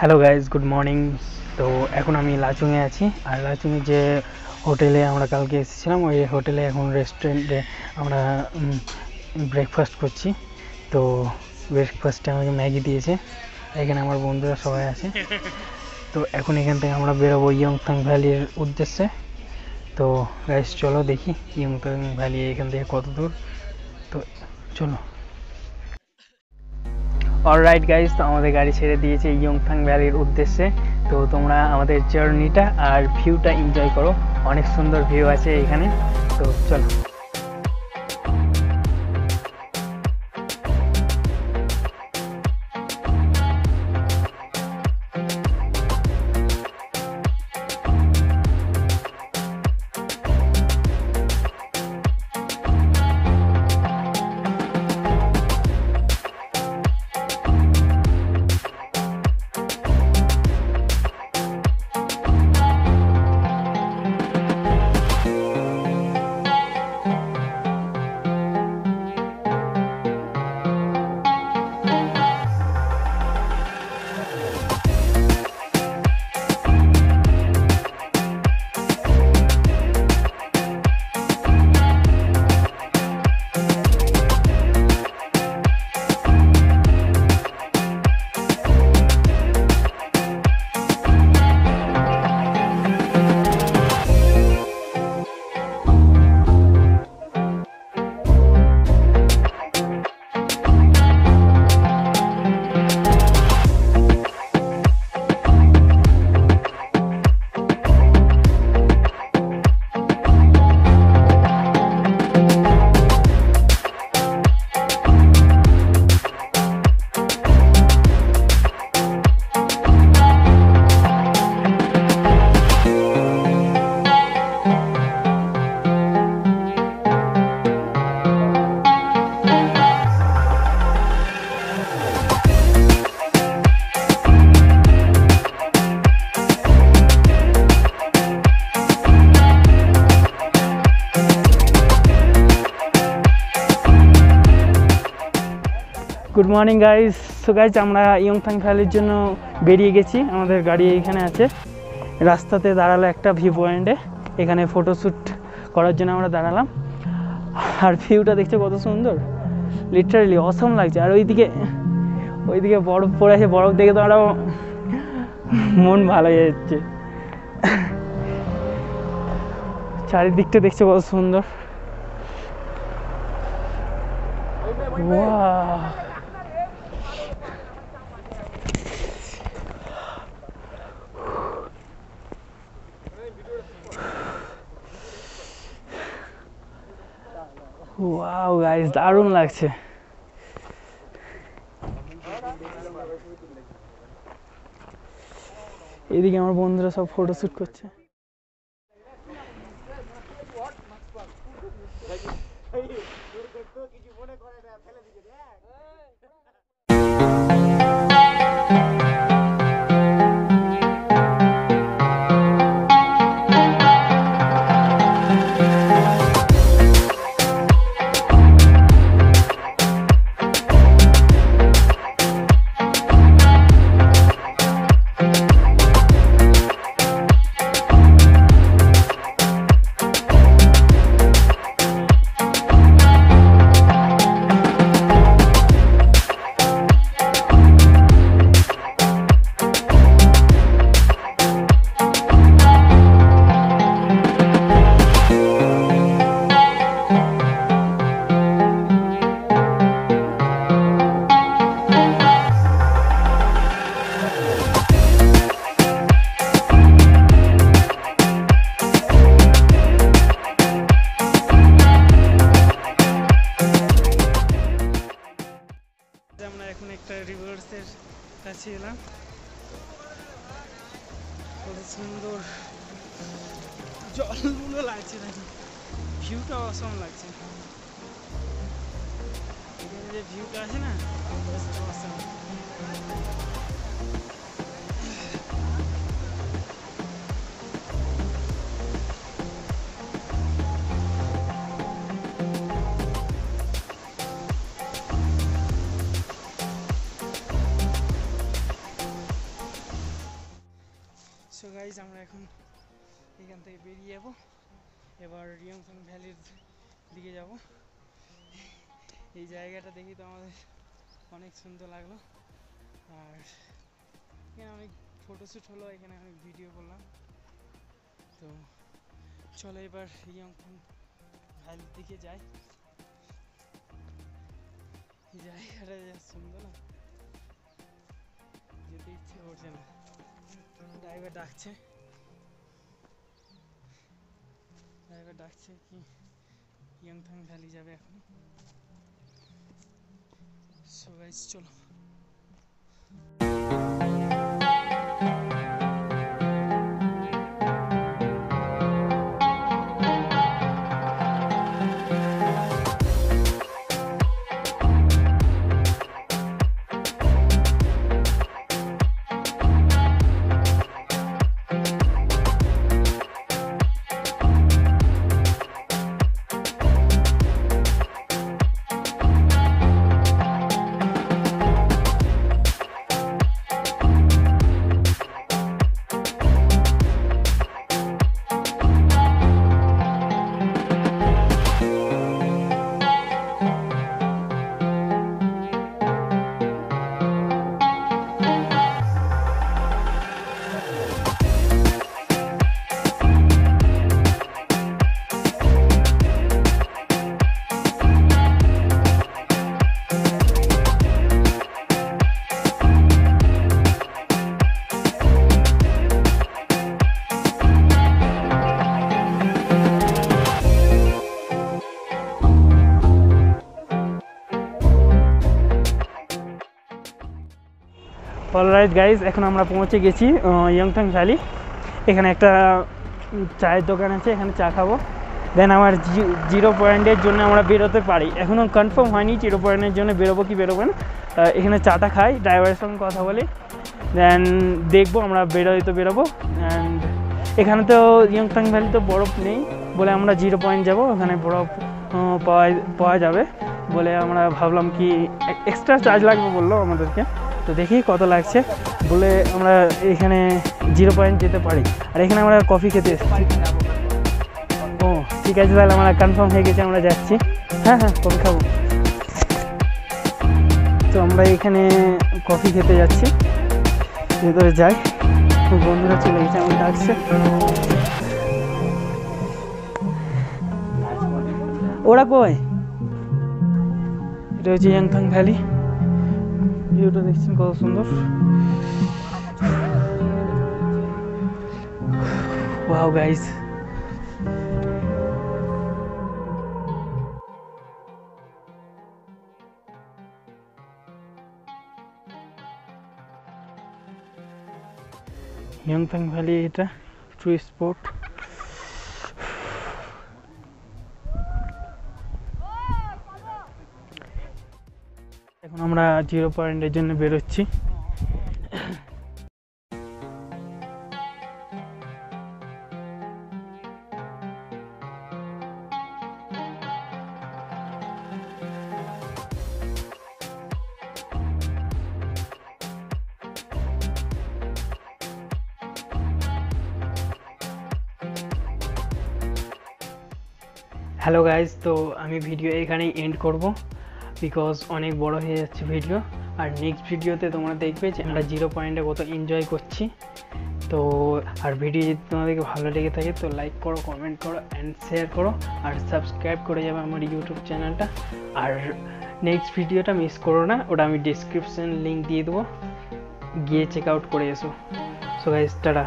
Hello guys good morning তো এখন আমি লাচুংয়ে আছি। আর লাচুংয়ে যে হোটেলে আমরা কালকে এসেছিলাম, ওই হোটেলে এখন রেস্টুরেন্টে আমরা ব্রেকফাস্ট করছি। তো ব্রেকফাস্টে আমাকে ম্যাগি দিয়েছে। এখানে আমার বন্ধুরা সবাই আছে। তো এখন এখান থেকে আমরা বেরোবো ইয়ংথাং ভ্যালির উদ্দেশ্যে। তো গাইজ চলো দেখি ইয়ংথাং ভ্যালি এখান থেকে কত দূর। তো চলো। অলরাইট গাইজ তো আমাদের গাড়ি ছেড়ে দিয়েছে ইয়ংথাং ভ্যালির উদ্দেশ্যে। তো তোমরা আমাদের জার্নিটা আর ভিউটা এনজয় করো। অনেক সুন্দর ভিউ আছে এখানে। তো চলো। মর্নিং গাইজ সো গাইজ আমরা ইয়ংথাং ভ্যালির জন্য বেরিয়ে গেছি। আমাদের গাড়ি এইখানে আছে। রাস্তাতে দাঁড়াল একটা ভিউ পয়েন্টে এখানে ফটোশ্যুট করার জন্য আমরা দাঁড়ালাম। আর ভিউটা দেখতে কত সুন্দর। লিটারালি অসম লাগছে। আর ওইদিকে ওইদিকে বরফ পড়ে আছে। বরফ দেখে তো আরও মন ভালো হয়ে যাচ্ছে। চারিদিকটা দেখছে কত সুন্দর। Wow. ওয়াও গাইস দারুণ লাগছে। এদিকে আমার বন্ধুরা সব ফটো শুট করছে। ভিউটা অসম লাগছে এখানে যে ভিউটা আছে না অসম সো গাইজ আমরা এখন এখান থেকে বেরিয়ে যাব এবার রিয়ংসং ভ্যালির দিকে যাব। এই জায়গাটা দেখি তো আমাদের অনেক সুন্দর লাগল। আর এখানে অনেক ফটোশ্যুট হলো, এখানে অনেক ভিডিও করলাম। তো চলো এবার রিয়ংসং ভ্যালির দিকে যাই। জায়গাটা যা সুন্দর না। যেতে ইচ্ছে করছে না। ড্রাইভার ডাকছে। ড্রাইভার ডাকছে কি ইয়ংথং ভ্যালি যাবে এখন সো গাইস চলো অলরাইট গাইজ এখন আমরা পৌঁছে গেছি ইয়ংথং ভ্যালি এখানে একটা চায়ের দোকান আছে, এখানে চা খাব। দেন আমার জিরো পয়েন্টের জন্য আমরা বেরোতে পারি। এখনও কনফার্ম হয়নি জিরো পয়েন্টের জন্য বেরোবো কি বেরোবো না। এখানে চাটা খাই ড্রাইভারের সঙ্গে কথা বলি। দেন দেখব আমরা বেরোই তো বেরোবো। অ্যান্ড এখানে তো ইয়ংথং ভ্যালি তো বরফ নেই বলে আমরা জিরো পয়েন্ট যাব। ওখানে বরফ পাওয়া পাওয়া যাবে বলে আমরা ভাবলাম কি এক্সট্রা চার্জ লাগবে বলল আমাদেরকে। তো দেখি কত লাগছে। বলে আমরা এখানে জিরো পয়েন্ট যেতে পারি। আর এখানে আমরা কফি খেতে এসেছি। ও, ঠিক আছে তাহলে আমরা কনফার্ম হয়ে গেছে, আমরা যাচ্ছি। হ্যাঁ হ্যাঁ কফি খাব। তো আমরা এখানে কফি খেতে যাচ্ছি। ভেতরে যাই। বন্ধুরা চলে গেছে আমি ডাকছে। ওরা কই? এটা হচ্ছে ইয়াংথাং ভ্যালি ভিউটা দেখছেন কত সুন্দর ওয়াও গাইস ইয়াংথাং ভ্যালি এটা টুরিস্ট স্পট আমরা জিরো পয়েন্টের জন্য বেরোচ্ছি। হ্যালো গাইজ তো আমি ভিডিও এখানেই এন্ড করব। বিকজ অনেক বড় হয়ে যাচ্ছে ভিডিও আর নেক্সট ভিডিওতে তোমরা দেখবে যে আমরা জিরো পয়েন্টে কত এনজয় করছি। তো আর ভিডিও যদি তোমাদেরকে ভালো লেগে থাকে, তো লাইক করো কমেন্ট করো অ্যান্ড শেয়ার করো। আর সাবস্ক্রাইব করে যাবে আমার ইউটিউব চ্যানেলটা আর নেক্সট ভিডিওটা মিস করো না, ওটা আমি ডিসক্রিপশন লিঙ্ক দিয়ে দেবো। গিয়ে চেক আউট করে এসো। So guys tata.